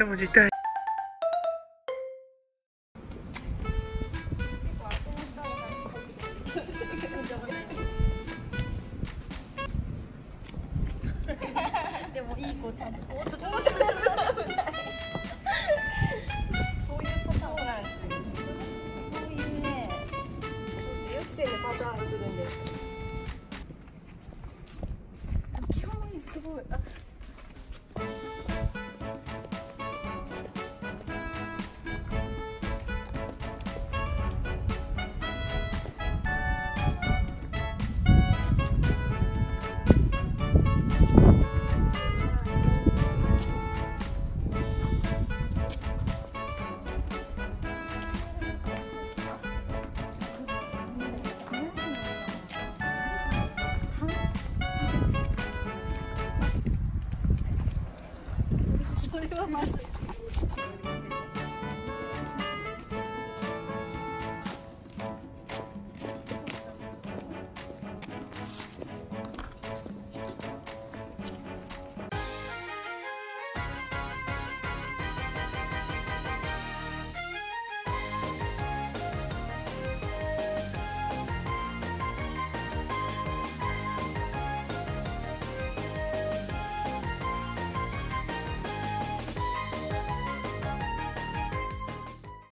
しゃもじ痛いでもいい子ちゃん。とおっとそういうパターンなんですよそういうね予期せぬパターンが来るんです基本すごい。あこれはまずい。